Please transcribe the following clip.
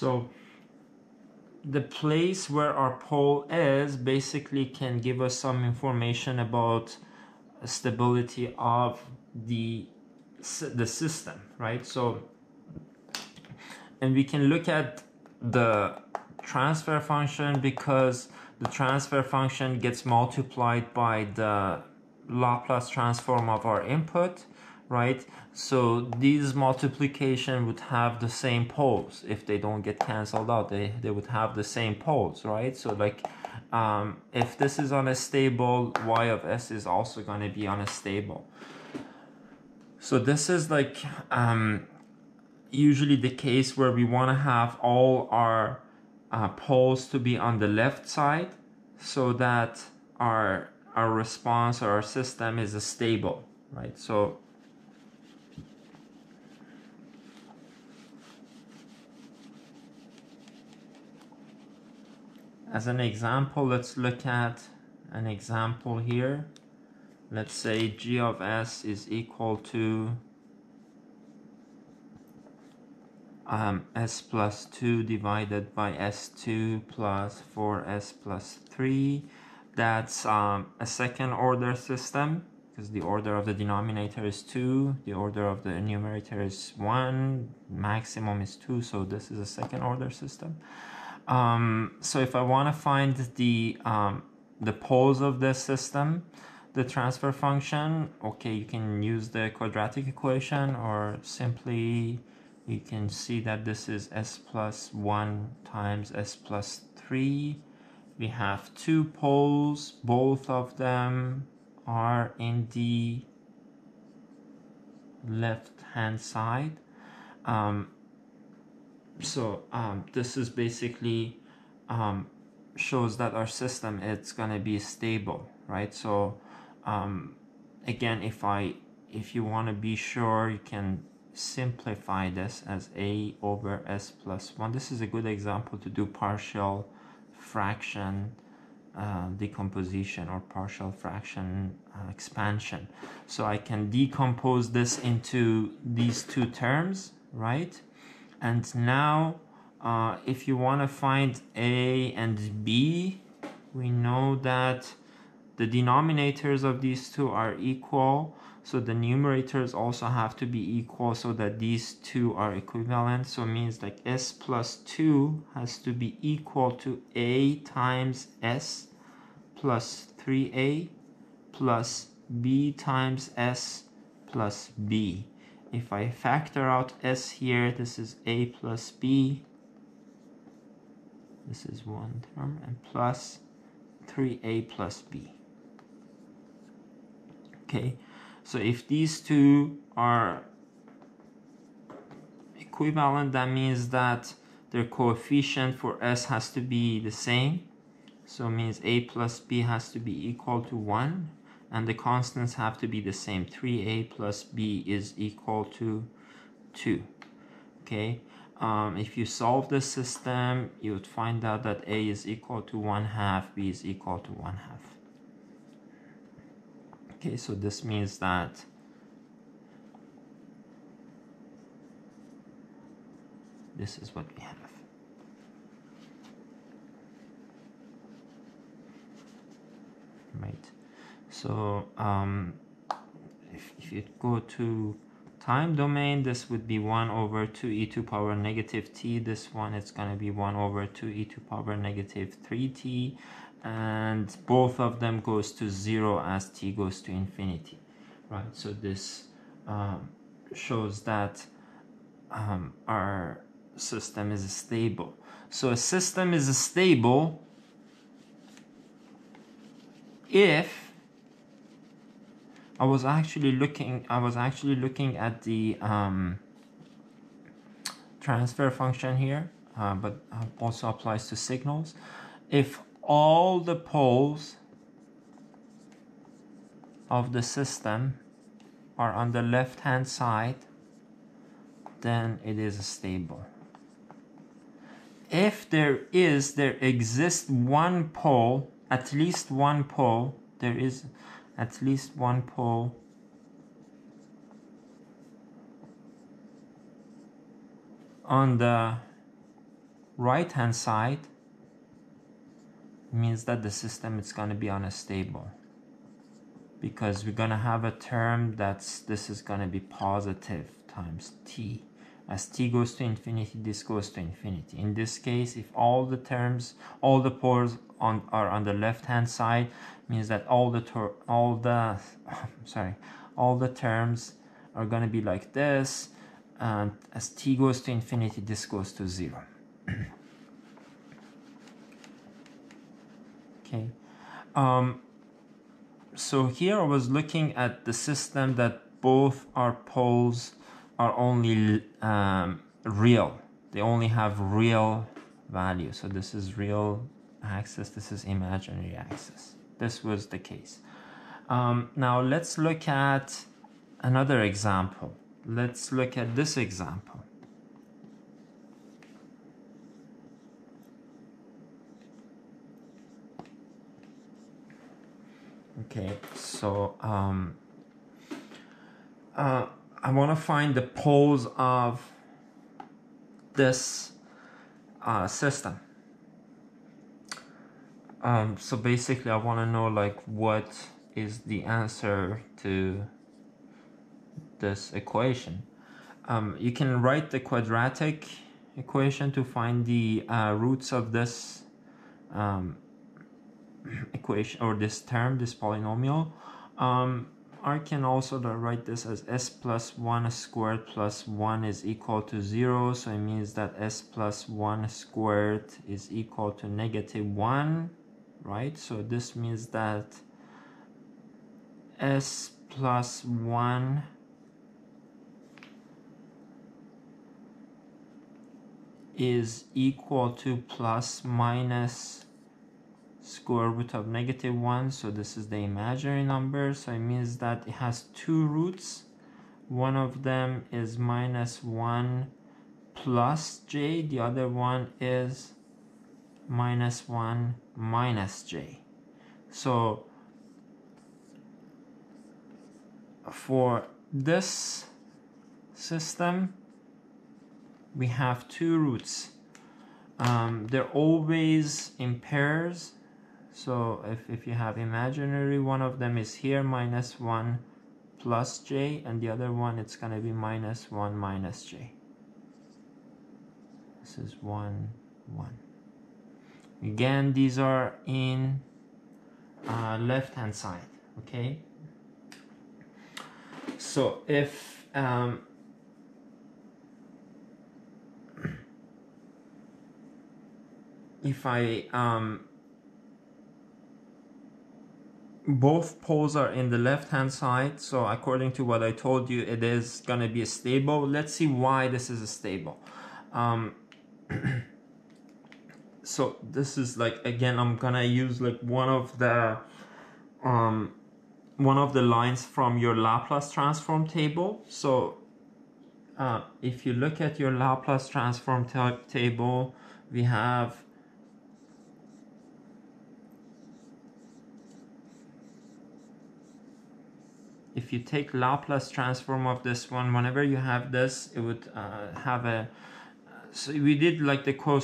So the place where our pole is basically can give us some information about stability of the the system right? So and we can look at the transfer function because the transfer function gets multiplied by the Laplace transform of our input right? So these multiplication would have the same poles. If they don't get cancelled out they, they would have the same poles right? So like um, if this is unstable y of s is also going to be unstable. So this is like um, usually the case where we want to have all our uh, poles to be on the left side so that our our response or our system is stable right? So As an example, let's look at an example here. Let's say g of s is equal to um, s plus 2 divided by s2 plus 4s plus 3. That's um, a second order system because the order of the denominator is 2, the order of the numerator is 1, maximum is 2, so this is a second order system. Um, so if I want to find the um, the poles of this system, the transfer function, okay, you can use the quadratic equation or simply you can see that this is s plus 1 times s plus 3. We have two poles, both of them are in the left hand side. Um, so um, this is basically um, shows that our system it's gonna be stable right? So um, again if I if you want to be sure you can simplify this as a over s plus 1 this is a good example to do partial fraction uh, decomposition or partial fraction uh, expansion. So I can decompose this into these two terms right and now uh, if you want to find a and b we know that the denominators of these two are equal. So the numerators also have to be equal so that these two are equivalent. So it means like s plus 2 has to be equal to a times s plus 3a plus b times s plus b if I factor out s here, this is a plus b. This is one term, and plus 3a plus b. Okay, so if these two are equivalent, that means that their coefficient for s has to be the same. So it means a plus b has to be equal to 1 and the constants have to be the same. 3a plus b is equal to 2 okay? Um, if you solve the system you would find out that a is equal to 1 half b is equal to 1 half. Okay so this means that this is what we have. Right so um, if, if you go to time domain this would be 1 over 2 e to power negative t. This one it's going to be 1 over 2 e to power negative 3t and both of them goes to 0 as t goes to infinity right? So this um, shows that um, our system is stable. So a system is stable if I was actually looking I was actually looking at the um, transfer function here uh, but also applies to signals. If all the poles of the system are on the left hand side then it is stable. If there is there exists one pole at least one pole there is at least one pole. On the right hand side means that the system is going to be unstable because we're going to have a term that's this is going to be positive times t as t goes to infinity this goes to infinity. In this case if all the terms all the poles on are on the left hand side means that all the all the sorry all the terms are going to be like this and as t goes to infinity this goes to zero. Okay um, so here I was looking at the system that both our poles are only um, real. They only have real value. So this is real axis this is imaginary axis this was the case. Um, now let's look at another example. Let's look at this example. Okay so um, uh, I want to find the poles of this uh, system um, so basically I want to know like what is the answer to this equation um, you can write the quadratic equation to find the uh, roots of this um, equation or this term, this polynomial. Um, I can also write this as s plus 1 squared plus 1 is equal to 0. So it means that s plus 1 squared is equal to negative 1, right? So this means that s plus 1 is equal to plus minus square root of negative 1 so this is the imaginary number. So it means that it has two roots. One of them is minus 1 plus j. The other one is minus 1 minus j. So for this system we have two roots. Um, they're always in pairs so if, if you have imaginary one of them is here minus 1 plus j and the other one it's going to be minus 1 minus j. This is 1 1 again these are in uh, left hand side okay? So if um, if I um, both poles are in the left hand side so according to what I told you it is gonna be a stable. Let's see why this is a stable. Um, so this is like again I'm gonna use like one of the um, one of the lines from your Laplace transform table. So uh, if you look at your Laplace transform table we have if you take Laplace transform of this one, whenever you have this, it would uh, have a, so we did like the cos